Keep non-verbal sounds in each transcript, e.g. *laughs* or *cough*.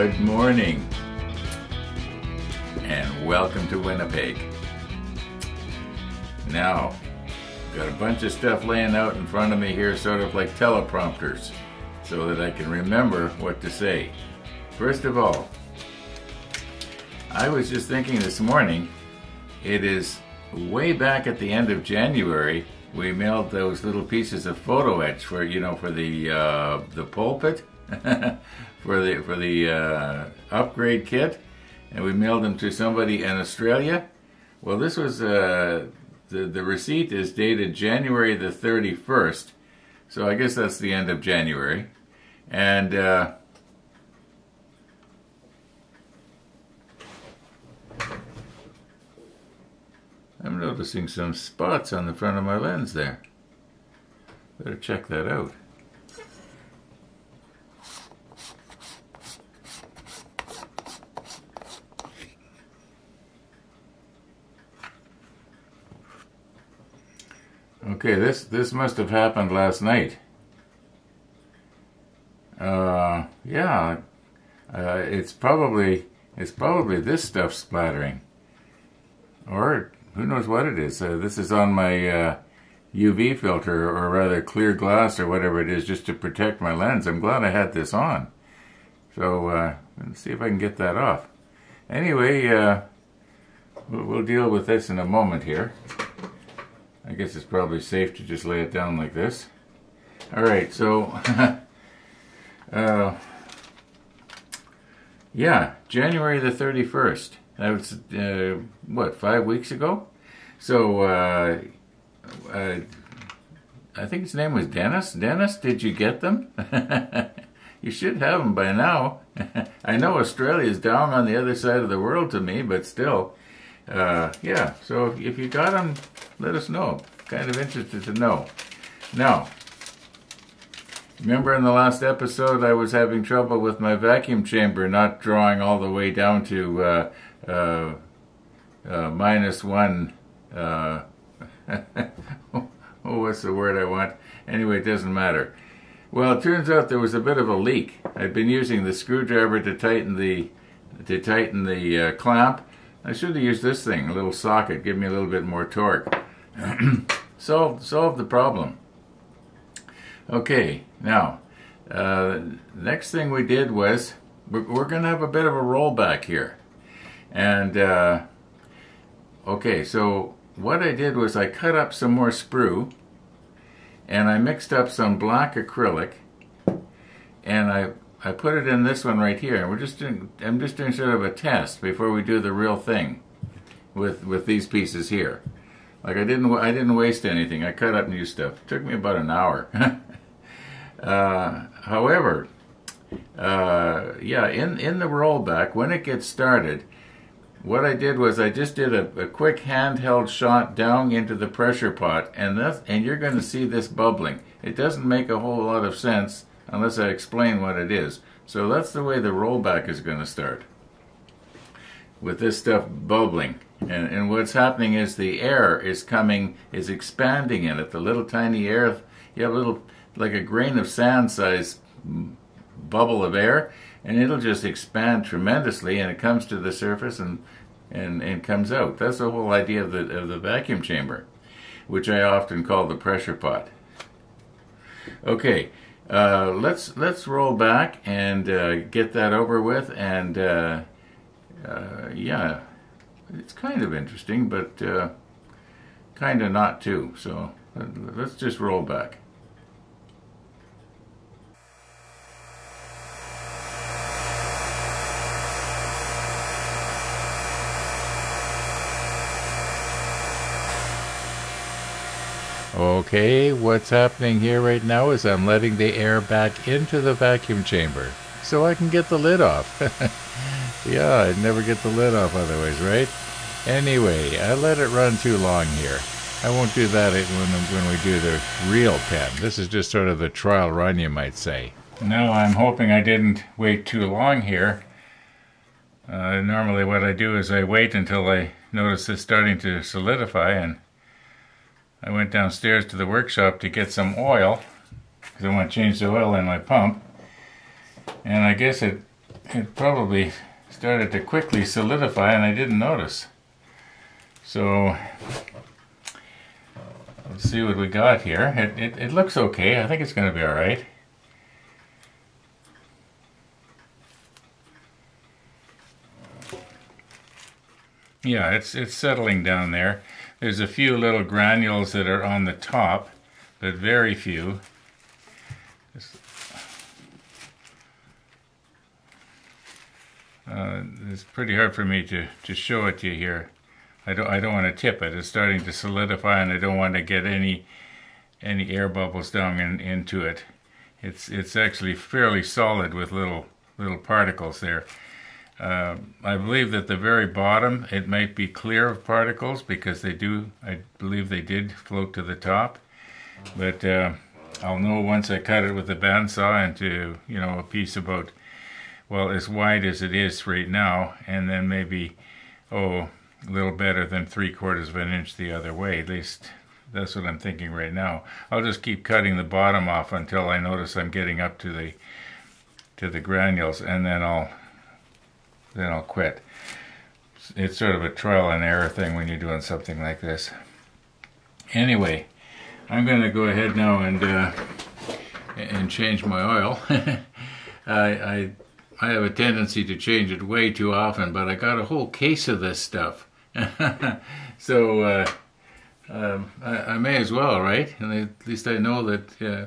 Good morning, and welcome to Winnipeg. Now, got a bunch of stuff laying out in front of me here, sort of like teleprompters, so that I can remember what to say. First of all, I was just thinking this morning, it is way back at the end of January, we mailed those little pieces of photo etch for, you know, for the, uh, the pulpit, *laughs* for the, for the, uh, upgrade kit, and we mailed them to somebody in Australia. Well, this was, uh, the, the receipt is dated January the 31st, so I guess that's the end of January. And, uh, I'm noticing some spots on the front of my lens there. Better check that out. Okay, this this must have happened last night. Uh, yeah, uh, it's probably it's probably this stuff splattering, or who knows what it is. Uh, this is on my uh, UV filter, or rather clear glass, or whatever it is, just to protect my lens. I'm glad I had this on. So uh, let's see if I can get that off. Anyway, uh, we'll deal with this in a moment here. I guess it's probably safe to just lay it down like this. All right, so *laughs* uh, yeah, January the 31st. That was uh, what five weeks ago. So uh, uh, I think his name was Dennis. Dennis, did you get them? *laughs* you should have them by now. *laughs* I know Australia is down on the other side of the world to me, but still, uh, yeah. So if you got them, let us know. Kind of interested to know. Now, remember in the last episode I was having trouble with my vacuum chamber not drawing all the way down to uh, uh, uh, minus one. Uh, *laughs* oh, what's the word I want? Anyway, it doesn't matter. Well, it turns out there was a bit of a leak. I'd been using the screwdriver to tighten the to tighten the uh, clamp. I should have used this thing, a little socket, give me a little bit more torque. *clears throat* solve solve the problem. Okay, now uh, next thing we did was we're, we're going to have a bit of a rollback here. And, uh, okay, so what I did was I cut up some more sprue, and I mixed up some black acrylic, and I, I put it in this one right here. We're just doing, I'm just doing sort of a test before we do the real thing with, with these pieces here. Like I didn't, I didn't waste anything. I cut up new stuff. It took me about an hour. *laughs* uh, however, uh, yeah, in, in the rollback, when it gets started, what I did was I just did a, a, quick handheld shot down into the pressure pot, and that's, and you're going to see this bubbling. It doesn't make a whole lot of sense unless I explain what it is. So that's the way the rollback is going to start, with this stuff bubbling. And, and what's happening is the air is coming, is expanding in it. The little tiny air, you have a little, like a grain of sand size bubble of air, and it'll just expand tremendously and it comes to the surface and and, and comes out. That's the whole idea of the of the vacuum chamber, which I often call the pressure pot. Okay, uh, let's let's roll back and uh, get that over with, and uh, uh yeah, it's kind of interesting, but uh, kind of not too. So let's just roll back. Okay, what's happening here right now is I'm letting the air back into the vacuum chamber so I can get the lid off. *laughs* yeah, I'd never get the lid off otherwise, right? Anyway, I let it run too long here. I won't do that when, when we do the real pen. This is just sort of the trial run, you might say. Now I'm hoping I didn't wait too long here. Uh, normally what I do is I wait until I notice it's starting to solidify and I went downstairs to the workshop to get some oil because I want to change the oil in my pump. And I guess it it probably started to quickly solidify and I didn't notice. So let's see what we got here. It, it, it looks okay. I think it's going to be all right. Yeah, it's it's settling down there. There's a few little granules that are on the top, but very few. Uh, it's pretty hard for me to, to show it to you here. I don't I don't want to tip it. It's starting to solidify, and I don't want to get any any air bubbles down in, into it. It's it's actually fairly solid with little little particles there. Uh, I believe that the very bottom it might be clear of particles because they do. I believe they did float to the top, but uh, I'll know once I cut it with the bandsaw into you know a piece about well as wide as it is right now, and then maybe oh a little better than three quarters of an inch the other way. At least that's what I'm thinking right now. I'll just keep cutting the bottom off until I notice I'm getting up to the to the granules, and then I'll then I'll quit. It's sort of a trial and error thing when you're doing something like this. Anyway, I'm going to go ahead now and uh, and change my oil. *laughs* I, I I have a tendency to change it way too often, but I got a whole case of this stuff, *laughs* so uh, um, I, I, may as well, right? And at least I know that uh,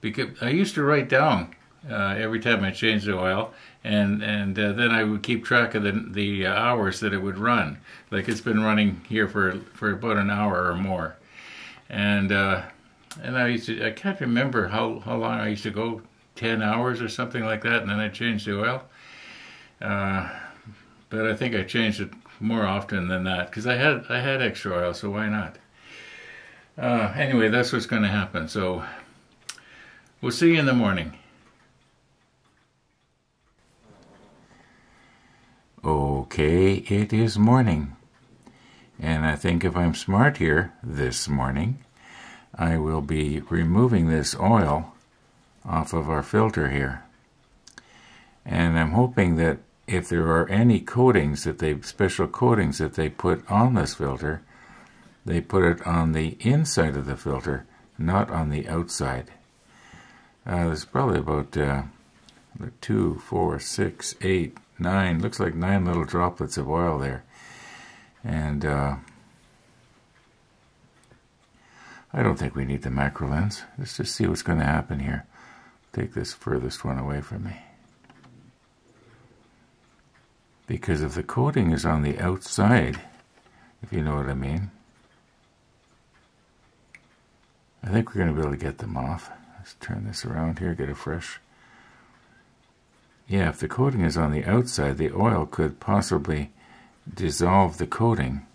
because I used to write down uh, every time I changed the oil, and and uh, then I would keep track of the the hours that it would run. Like it's been running here for for about an hour or more, and uh, and I used to I can't remember how how long I used to go, ten hours or something like that, and then I changed the oil. Uh, but I think I changed it more often than that because I had I had extra oil, so why not? Uh, anyway, that's what's going to happen. So we'll see you in the morning. Okay, it is morning. And I think if I'm smart here this morning, I will be removing this oil off of our filter here. And I'm hoping that if there are any coatings that they, special coatings that they put on this filter, they put it on the inside of the filter, not on the outside. Uh, there's probably about uh, two, four, six, eight, nine, looks like nine little droplets of oil there. And uh, I don't think we need the macro lens. Let's just see what's going to happen here. Take this furthest one away from me. Because if the coating is on the outside, if you know what I mean, I think we're going to be able to get them off. Let's turn this around here, get a fresh yeah, if the coating is on the outside, the oil could possibly dissolve the coating.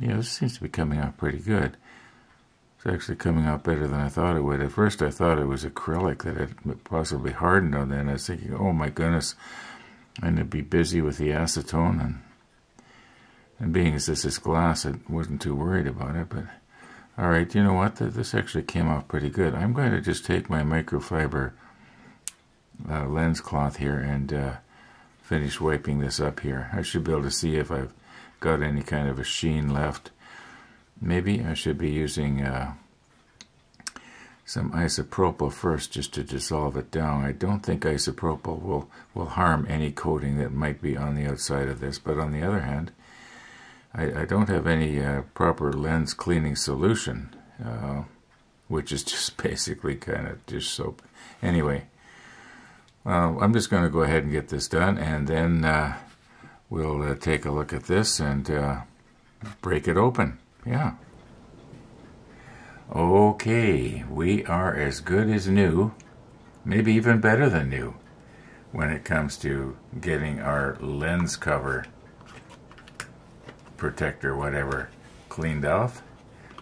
Yeah, this seems to be coming out pretty good. It's actually coming out better than I thought it would. At first I thought it was acrylic that had possibly hardened on that. I was thinking, oh my goodness, I'm going to be busy with the acetone. And, and being as this is glass, I wasn't too worried about it, but... All right, you know what? This actually came off pretty good. I'm going to just take my microfiber uh, lens cloth here and uh, finish wiping this up here. I should be able to see if I've got any kind of a sheen left. Maybe I should be using uh, some isopropyl first just to dissolve it down. I don't think isopropyl will, will harm any coating that might be on the outside of this, but on the other hand, I, I don't have any uh, proper lens cleaning solution, uh, which is *laughs* just basically kind of dish soap. Anyway, uh, I'm just going to go ahead and get this done, and then uh, we'll uh, take a look at this and uh, break it open. Yeah. Okay, we are as good as new, maybe even better than new, when it comes to getting our lens cover protector, whatever, cleaned off.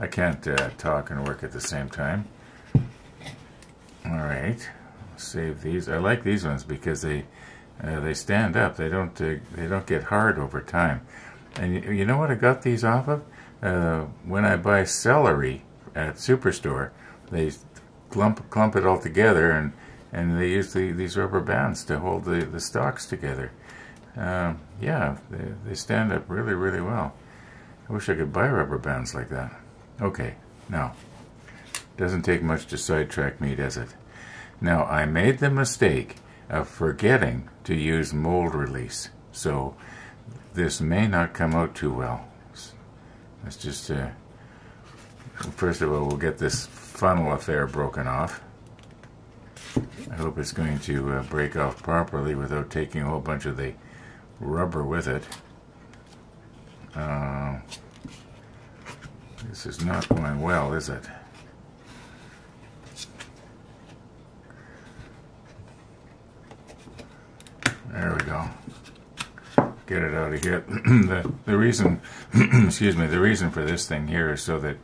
I can't uh, talk and work at the same time. All right, save these. I like these ones because they uh, they stand up. They don't uh, they don't get hard over time. And you, you know what I got these off of? Uh, when I buy celery at Superstore, they clump clump it all together and and they use the, these rubber bands to hold the, the stalks together. Um, yeah, they, they stand up really, really well. I wish I could buy rubber bands like that. Okay, now, doesn't take much to sidetrack me, does it? Now, I made the mistake of forgetting to use mold release, so this may not come out too well. Let's just, uh, first of all, we'll get this funnel affair broken off. I hope it's going to uh, break off properly without taking a whole bunch of the rubber with it. Uh, this is not going well, is it? There we go. Get it out of here. *clears throat* the, the reason, *clears throat* excuse me, the reason for this thing here is so that,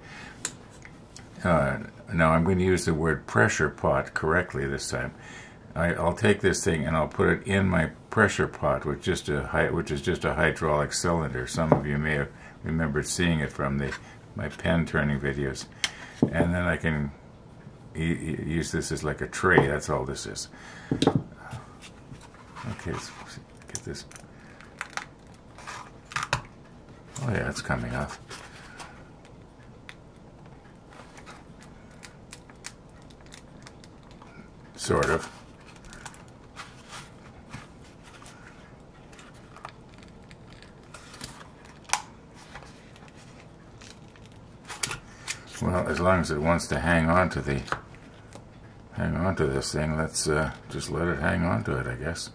uh, now I'm going to use the word pressure pot correctly this time. I, will take this thing and I'll put it in my pressure pot, which just a which is just a hydraulic cylinder. Some of you may have remembered seeing it from the my pen turning videos, and then I can use this as like a tray. That's all this is. Okay, let's get this. Oh yeah, it's coming off. Sort of. Well, as long as it wants to hang on to the hang on to this thing, let's uh, just let it hang on to it, I guess.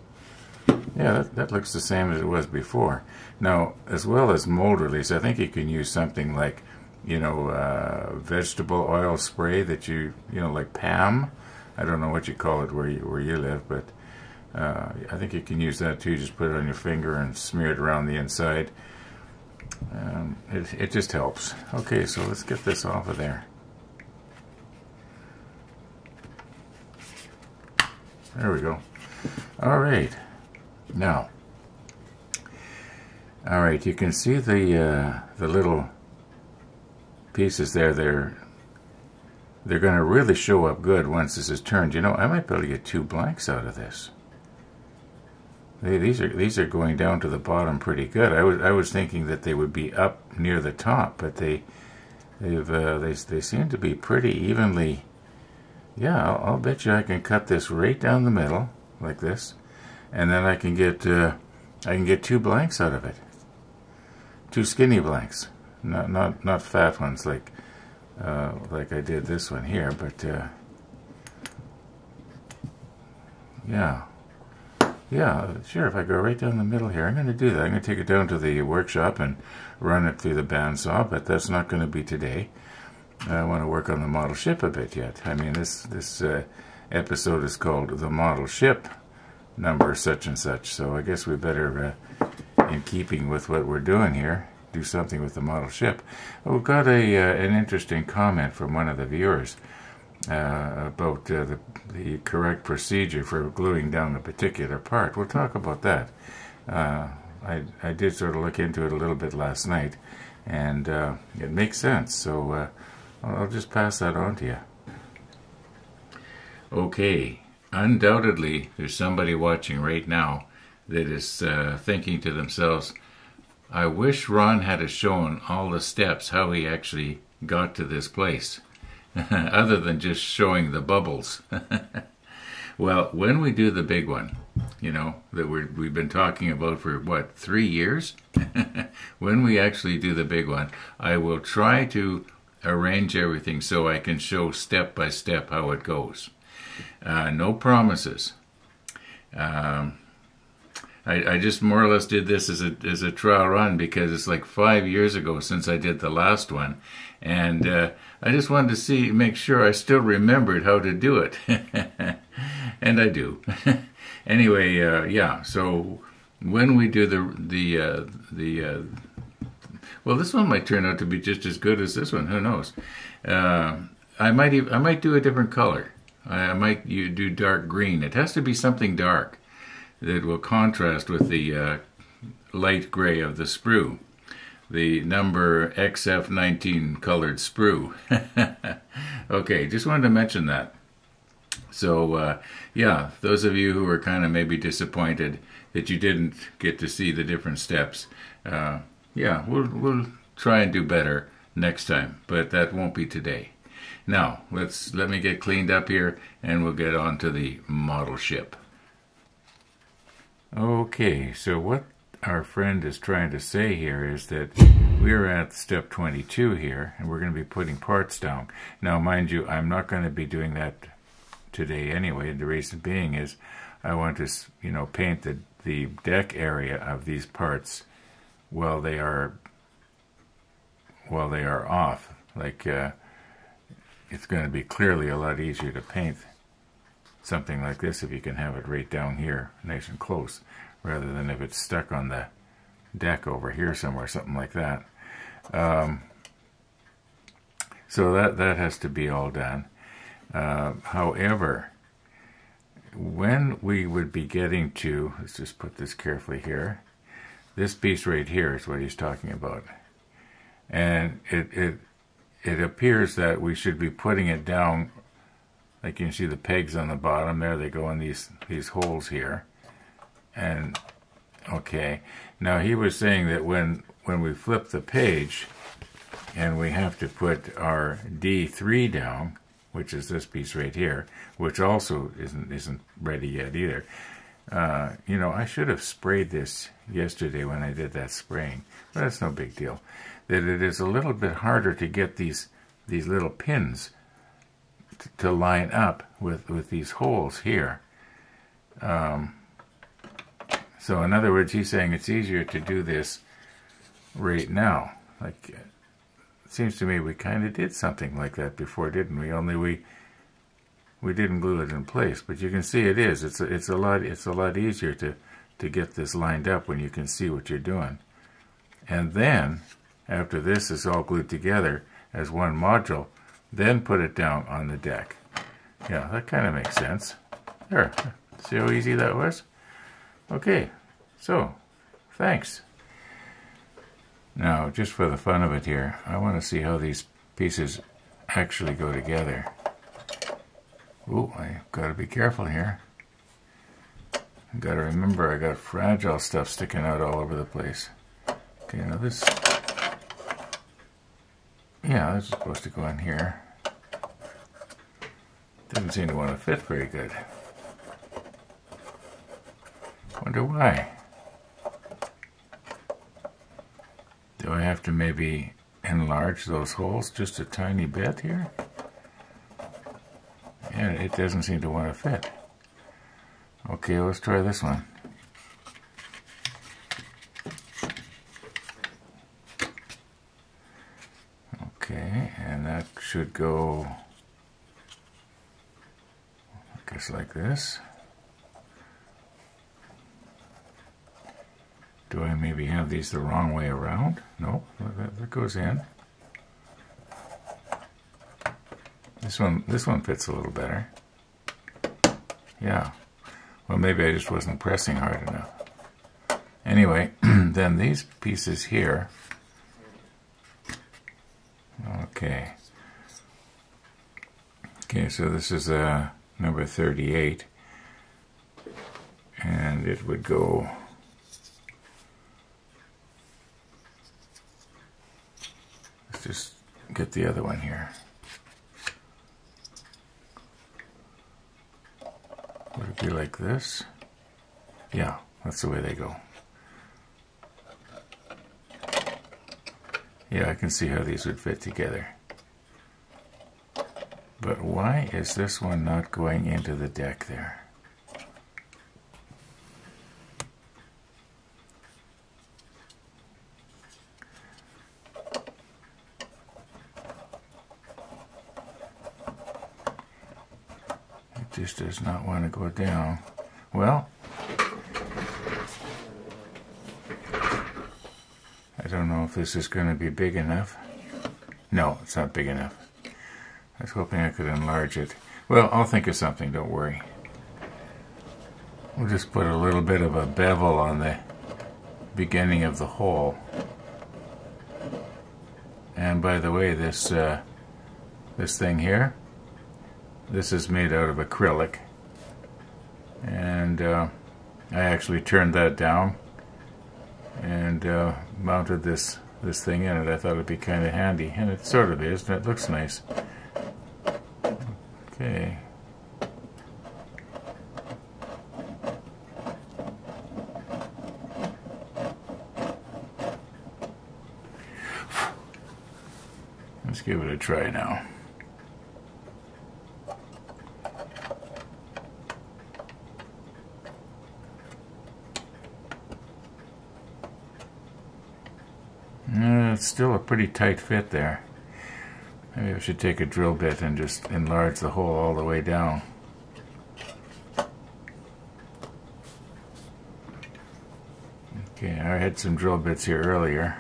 Yeah, that, that looks the same as it was before. Now, as well as mold release, I think you can use something like, you know, uh, vegetable oil spray that you, you know, like PAM. I don't know what you call it where you, where you live, but uh, I think you can use that too. Just put it on your finger and smear it around the inside. Um, it, it just helps. Okay, so let's get this off of there. There we go. All right. Now, all right, you can see the uh, the little pieces there. They're they're going to really show up good once this is turned. You know, I might be able to get two blanks out of this. They, these are these are going down to the bottom pretty good. I was I was thinking that they would be up near the top, but they they've uh, they they seem to be pretty evenly. Yeah, I'll, I'll, bet you I can cut this right down the middle like this, and then I can get uh, I can get two blanks out of it. Two skinny blanks, not not not fat ones like uh, like I did this one here, but uh, yeah. Yeah, sure, if I go right down the middle here, I'm going to do that. I'm going to take it down to the workshop and run it through the bandsaw, but that's not going to be today. I want to work on the model ship a bit yet. I mean, this, this uh, episode is called The Model Ship, number such and such, so I guess we better, uh, in keeping with what we're doing here, do something with the model ship. Oh, we've got a, uh, an interesting comment from one of the viewers uh, about uh, the, the correct procedure for gluing down a particular part. We'll talk about that. Uh, I, I did sort of look into it a little bit last night, and uh, it makes sense. So I'll just pass that on to you. Okay, undoubtedly, there's somebody watching right now that is uh, thinking to themselves, I wish Ron had shown all the steps how he actually got to this place. *laughs* other than just showing the bubbles. *laughs* well, when we do the big one, you know, that we we've been talking about for what, three years? *laughs* when we actually do the big one, I will try to arrange everything so I can show step by step how it goes. Uh, no promises. Um, I, I, just more or less did this as a as a trial run because it's like five years ago since I did the last one, and uh, I just wanted to see, make sure I still remembered how to do it, *laughs* and I do. *laughs* anyway, uh, yeah. So when we do the the uh, the uh, well, this one might turn out to be just as good as this one. Who knows? Uh, I might even, I might do a different color. I, might you do dark green. It has to be something dark that will contrast with the uh, light gray of the sprue the number XF19 colored sprue. *laughs* okay, just wanted to mention that. So, uh, yeah, those of you who are kind of maybe disappointed that you didn't get to see the different steps, uh, yeah, we'll, we'll try and do better next time, but that won't be today. Now, let's let me get cleaned up here and we'll get on to the model ship. Okay, so what our friend is trying to say here is that we're at step 22 here and we're going to be putting parts down. Now, mind you, I'm not going to be doing that today anyway. The reason being is I want to, you know, paint the, the deck area of these parts while they are while they are off. Like uh, it's going to be clearly a lot easier to paint something like this if you can have it right down here, nice and close, rather than if it's stuck on the deck over here somewhere, something like that. Um, so that that has to be all done. Uh, however, when we would be getting to, let's just put this carefully here, this piece right here is what he's talking about. And it, it, it appears that we should be putting it down, like you can see the pegs on the bottom there, they go in these, these holes here. And, okay, now he was saying that when, when we flip the page, and we have to put our D3 down, which is this piece right here, which also isn't isn't ready yet either. Uh, you know, I should have sprayed this yesterday when I did that spraying, but that's no big deal. That it is a little bit harder to get these these little pins to line up with with these holes here. Um, so in other words, he's saying it's easier to do this right now. Like seems to me we kind of did something like that before, didn't we? Only we we didn't glue it in place. But you can see it is. It's a, it's a lot it's a lot easier to to get this lined up when you can see what you're doing. And then after this is all glued together as one module, then put it down on the deck. Yeah, that kind of makes sense. There. See how easy that was? Okay. So, thanks. Now, just for the fun of it here, I want to see how these pieces actually go together. Ooh, I've got to be careful here. I've got to remember I got fragile stuff sticking out all over the place. Okay, now this... Yeah, this is supposed to go in here. Doesn't seem to want to fit very good. Wonder why. Do I have to maybe enlarge those holes just a tiny bit here? Yeah, it doesn't seem to want to fit. Okay, let's try this one. Okay, and that should go, I guess like this. Do I maybe have these the wrong way around? No, that, that goes in. This one, this one fits a little better. Yeah. Well, maybe I just wasn't pressing hard enough. Anyway, *clears throat* then these pieces here. Okay. Okay, so this is uh, number 38. And it would go Let's just get the other one here. Would it be like this? Yeah, that's the way they go. Yeah, I can see how these would fit together. But why is this one not going into the deck there? It just does not want to go down. Well, I don't know if this is going to be big enough. No, it's not big enough. I was hoping I could enlarge it. Well, I'll think of something, don't worry. We'll just put a little bit of a bevel on the beginning of the hole. And by the way, this uh, this thing here, this is made out of acrylic. And uh, I actually turned that down and uh, mounted this this thing in it. I thought it'd be kind of handy, and it sort of is, and it looks nice. Okay. Let's give it a try now. Uh, it's still a pretty tight fit there. Maybe I should take a drill bit and just enlarge the hole all the way down. Okay, I had some drill bits here earlier.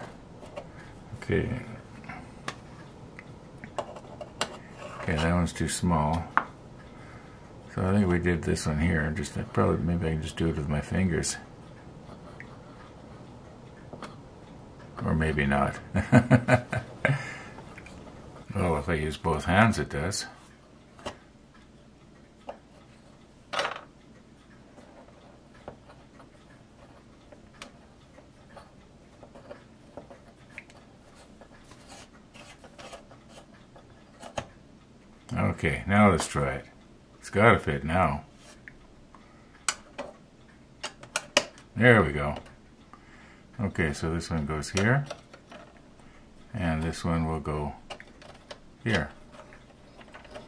Okay. Okay, that one's too small. So I think we did this one here. Just probably maybe I can just do it with my fingers. Or maybe not. *laughs* use both hands, it does. Okay, now let's try it. It's got to fit now. There we go. Okay, so this one goes here. And this one will go here.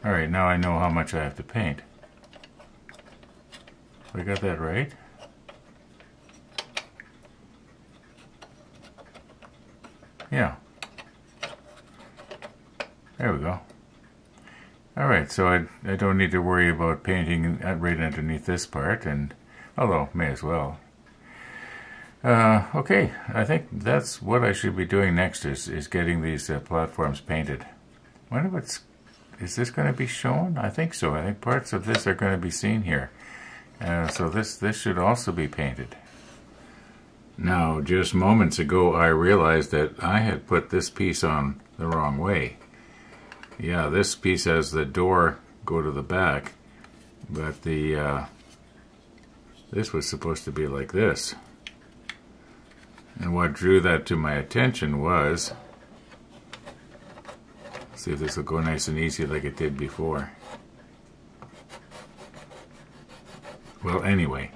Alright, now I know how much I have to paint. I got that right? Yeah. There we go. Alright, so I, I don't need to worry about painting right underneath this part, and although may as well. Uh, okay, I think that's what I should be doing next is, is getting these uh, platforms painted. Wonder what's, is this going to be shown? I think so. I think parts of this are going to be seen here. Uh, so this, this should also be painted. Now, just moments ago, I realized that I had put this piece on the wrong way. Yeah, this piece has the door go to the back, but the uh, this was supposed to be like this. And what drew that to my attention was, see if this will go nice and easy like it did before. Well, anyway,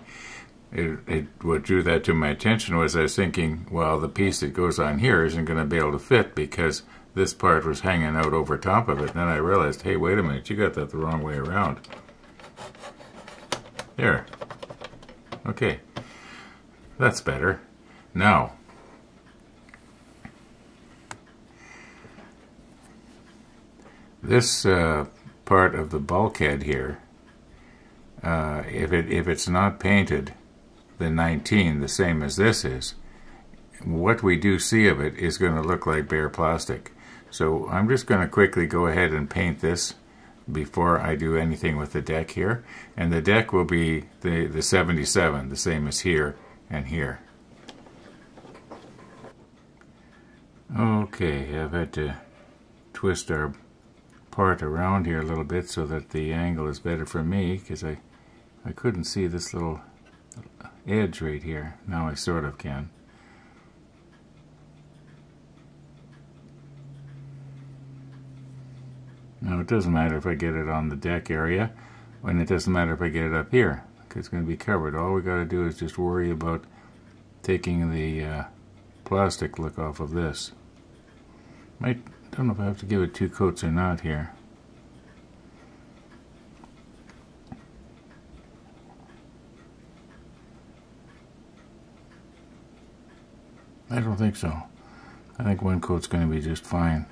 it, it, what drew that to my attention was I was thinking, well, the piece that goes on here isn't going to be able to fit because this part was hanging out over top of it. And then I realized, hey, wait a minute, you got that the wrong way around. There. Okay. That's better. Now, this uh, part of the bulkhead here, uh, if it if it's not painted, the 19, the same as this is, what we do see of it is going to look like bare plastic. So I'm just going to quickly go ahead and paint this before I do anything with the deck here. And the deck will be the, the 77, the same as here and here. Okay, I've had to twist our part around here a little bit so that the angle is better for me because I, I couldn't see this little edge right here. Now I sort of can. Now it doesn't matter if I get it on the deck area and it doesn't matter if I get it up here because it's going to be covered. All we got to do is just worry about taking the uh, plastic look off of this. Might don't know if I have to give it two coats or not here. I don't think so. I think one coat's going to be just fine.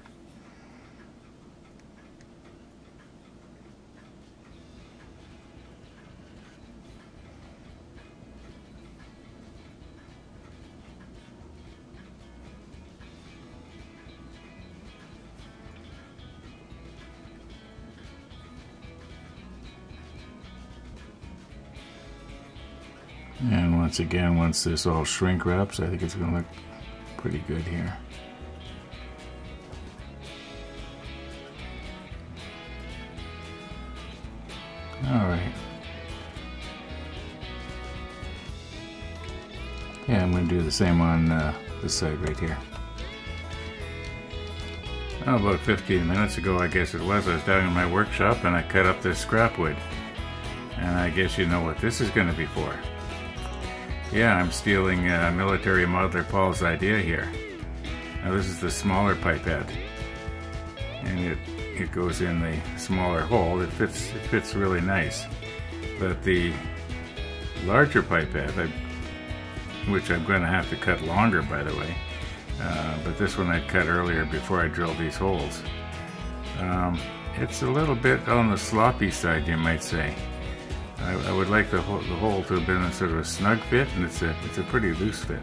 And once again, once this all shrink wraps, I think it's going to look pretty good here. All right. Yeah, I'm going to do the same on uh, this side right here. Oh, about 15 minutes ago, I guess it was, I was down in my workshop and I cut up this scrap wood. And I guess you know what this is going to be for. Yeah, I'm stealing uh, military modeler Paul's idea here. Now this is the smaller pipette. And it, it goes in the smaller hole. It fits, it fits really nice. But the larger pipette, I, which I'm going to have to cut longer by the way, uh, but this one I cut earlier before I drilled these holes. Um, it's a little bit on the sloppy side, you might say. I, I would like the hole, the hole to have been a sort of a snug fit, and it's a it's a pretty loose fit.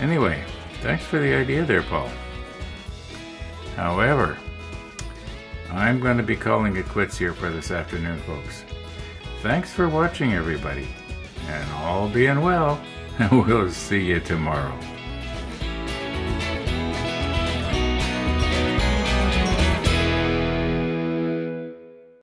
Anyway, thanks for the idea there, Paul. However, I'm going to be calling it quits here for this afternoon, folks. Thanks for watching, everybody, and all being well, and *laughs* we'll see you tomorrow.